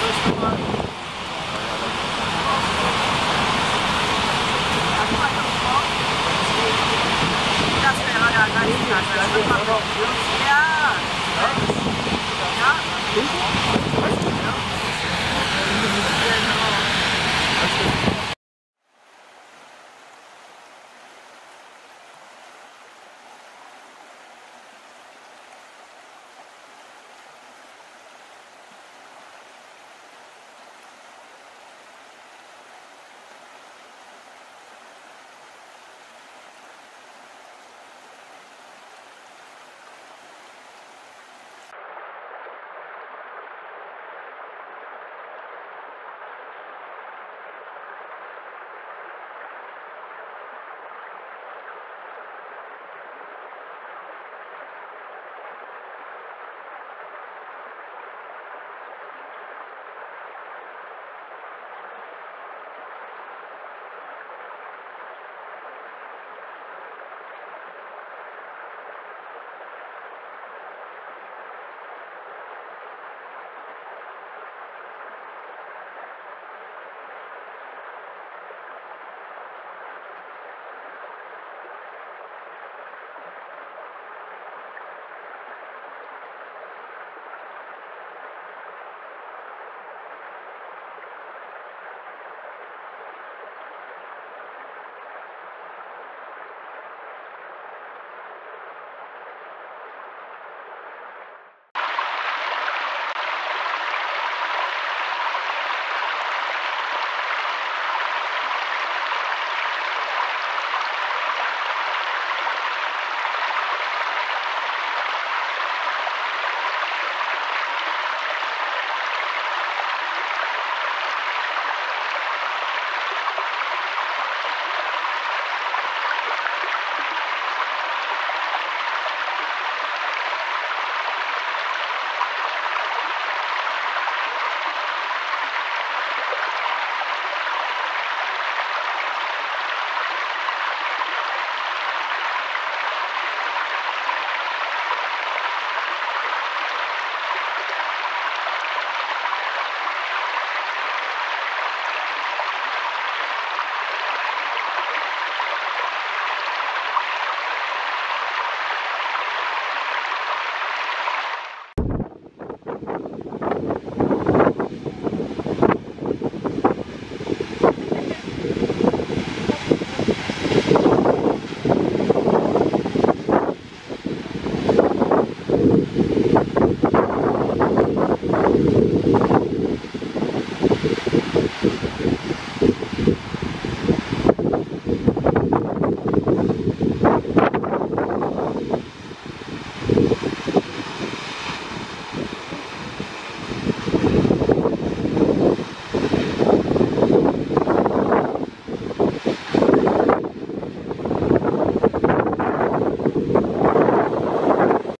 First.